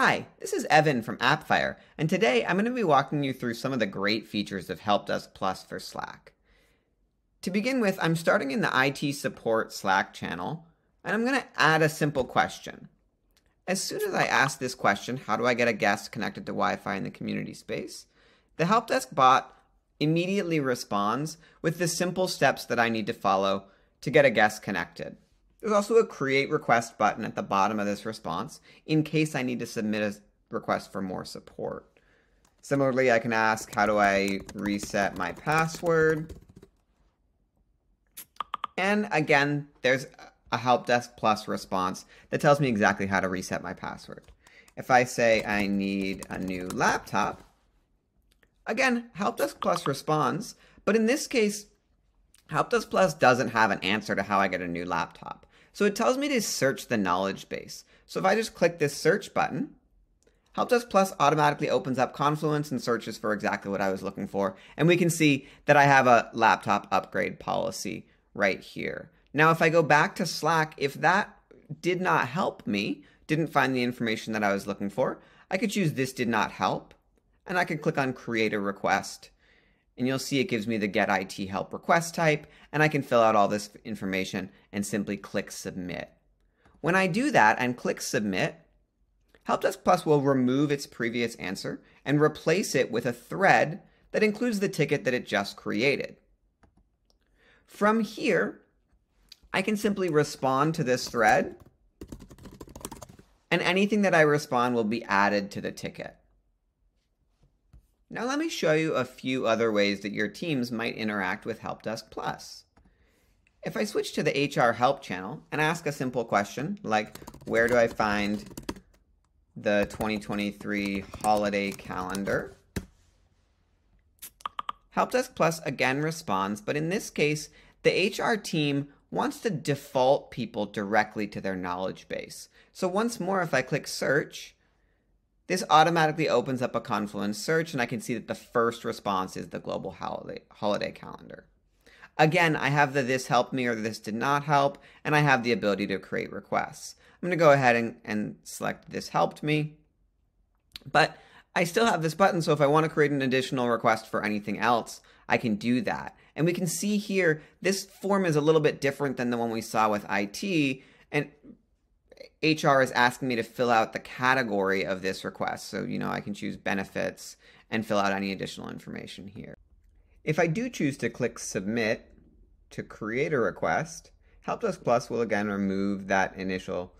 Hi, this is Evan from AppFire, and today I'm going to be walking you through some of the great features of Help Desk Plus for Slack. To begin with, I'm starting in the IT support Slack channel, and I'm going to add a simple question. As soon as I ask this question, how do I get a guest connected to Wi-Fi in the community space? The Help Desk bot immediately responds with the simple steps that I need to follow to get a guest connected. There's also a create request button at the bottom of this response in case I need to submit a request for more support. Similarly, I can ask, how do I reset my password? And again, there's a Help Desk Plus response that tells me exactly how to reset my password. If I say I need a new laptop, again, Help Desk Plus responds, but in this case, Help Desk Plus doesn't have an answer to how I get a new laptop. So it tells me to search the knowledge base. So if I just click this search button, Help Desk Plus automatically opens up Confluence and searches for exactly what I was looking for. And we can see that I have a laptop upgrade policy right here. Now, if I go back to Slack, if that did not help me, didn't find the information that I was looking for, I could choose this did not help, and I could click on create a request and you'll see it gives me the get IT help request type, and I can fill out all this information and simply click submit. When I do that and click submit, Help Desk Plus will remove its previous answer and replace it with a thread that includes the ticket that it just created. From here, I can simply respond to this thread, and anything that I respond will be added to the ticket. Now let me show you a few other ways that your teams might interact with Help Desk Plus. If I switch to the HR Help channel and ask a simple question like, where do I find the 2023 holiday calendar? Help Desk Plus again responds, but in this case, the HR team wants to default people directly to their knowledge base. So once more, if I click search, this automatically opens up a Confluence search and I can see that the first response is the global holiday, holiday calendar. Again, I have the this helped me or this did not help, and I have the ability to create requests. I'm to go ahead and, and select this helped me, but I still have this button, so if I want to create an additional request for anything else, I can do that. And we can see here, this form is a little bit different than the one we saw with IT, and HR is asking me to fill out the category of this request. So, you know, I can choose benefits and fill out any additional information here. If I do choose to click submit to create a request, Help Desk Plus will again remove that initial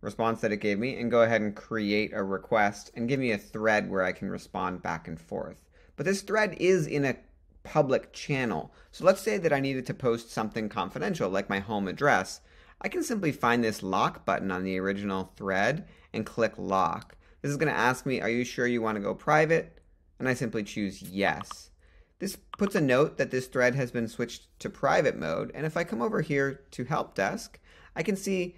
response that it gave me and go ahead and create a request and give me a thread where I can respond back and forth. But this thread is in a public channel. So let's say that I needed to post something confidential like my home address. I can simply find this lock button on the original thread and click lock. This is going to ask me, are you sure you want to go private? And I simply choose yes. This puts a note that this thread has been switched to private mode. And if I come over here to help desk, I can see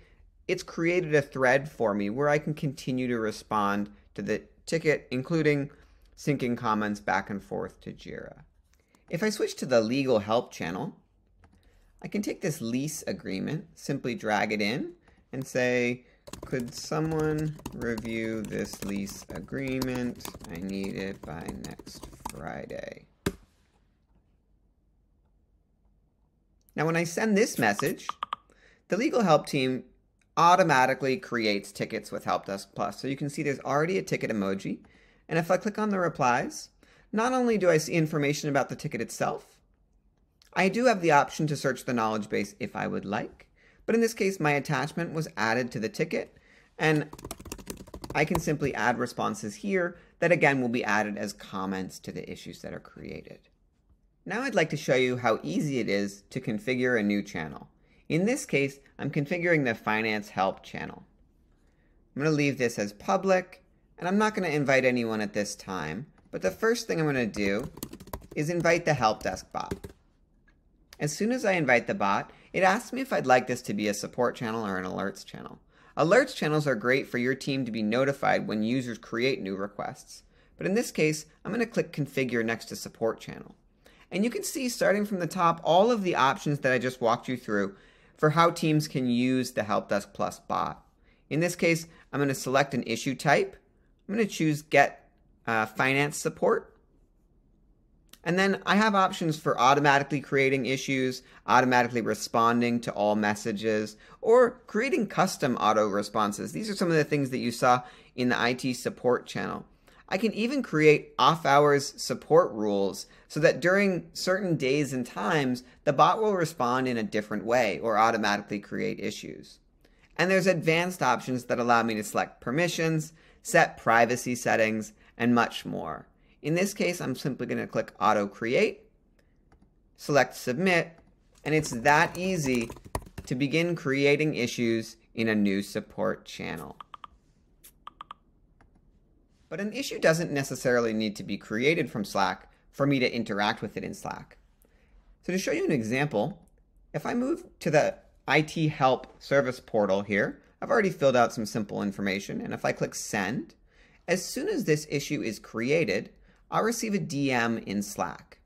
it's created a thread for me where I can continue to respond to the ticket, including syncing comments back and forth to Jira. If I switch to the legal help channel, I can take this lease agreement, simply drag it in, and say, could someone review this lease agreement? I need it by next Friday. Now when I send this message, the legal help team automatically creates tickets with Help Desk Plus. So you can see there's already a ticket emoji. And if I click on the replies, not only do I see information about the ticket itself, I do have the option to search the knowledge base if I would like, but in this case my attachment was added to the ticket and I can simply add responses here that again will be added as comments to the issues that are created. Now I'd like to show you how easy it is to configure a new channel. In this case, I'm configuring the Finance Help channel. I'm going to leave this as public, and I'm not going to invite anyone at this time, but the first thing I'm going to do is invite the Help Desk bot. As soon as I invite the bot, it asks me if I'd like this to be a support channel or an alerts channel. Alerts channels are great for your team to be notified when users create new requests. But in this case, I'm going to click configure next to support channel. And you can see starting from the top all of the options that I just walked you through for how teams can use the Help Desk Plus bot. In this case, I'm going to select an issue type, I'm going to choose Get uh, Finance Support. And then I have options for automatically creating issues, automatically responding to all messages, or creating custom auto responses. These are some of the things that you saw in the IT support channel. I can even create off hours support rules so that during certain days and times, the bot will respond in a different way or automatically create issues. And there's advanced options that allow me to select permissions, set privacy settings, and much more. In this case, I'm simply going to click Auto Create, select Submit, and it's that easy to begin creating issues in a new support channel. But an issue doesn't necessarily need to be created from Slack for me to interact with it in Slack. So to show you an example, if I move to the IT Help Service portal here, I've already filled out some simple information, and if I click Send, as soon as this issue is created, I'll receive a DM in Slack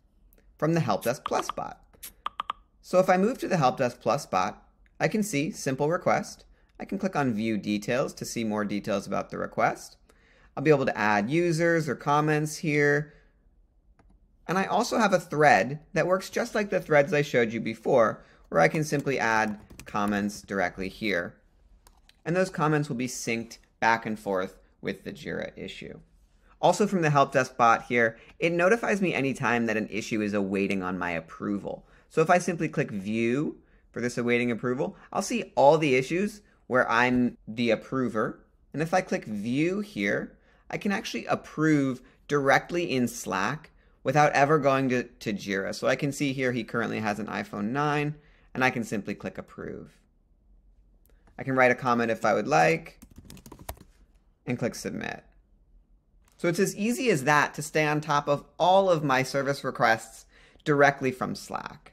from the Help Desk Plus bot. So if I move to the Help Desk Plus bot, I can see simple request. I can click on view details to see more details about the request. I'll be able to add users or comments here. And I also have a thread that works just like the threads I showed you before, where I can simply add comments directly here. And those comments will be synced back and forth with the JIRA issue. Also from the help desk bot here, it notifies me anytime that an issue is awaiting on my approval. So if I simply click view for this awaiting approval, I'll see all the issues where I'm the approver. And if I click view here, I can actually approve directly in Slack without ever going to, to Jira. So I can see here he currently has an iPhone 9 and I can simply click approve. I can write a comment if I would like and click submit. So it's as easy as that to stay on top of all of my service requests directly from Slack.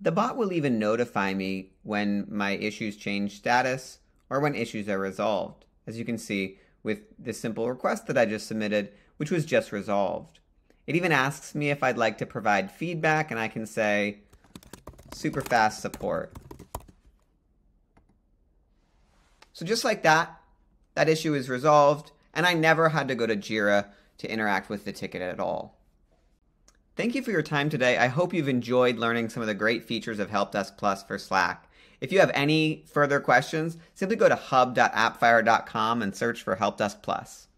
The bot will even notify me when my issues change status or when issues are resolved, as you can see with this simple request that I just submitted, which was just resolved. It even asks me if I'd like to provide feedback, and I can say super fast support. So just like that, that issue is resolved and I never had to go to Jira to interact with the ticket at all. Thank you for your time today. I hope you've enjoyed learning some of the great features of Help Desk Plus for Slack. If you have any further questions, simply go to hub.appfire.com and search for Help Desk Plus.